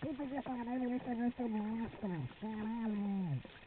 sempre de essa maneira, esse é o nosso caralho.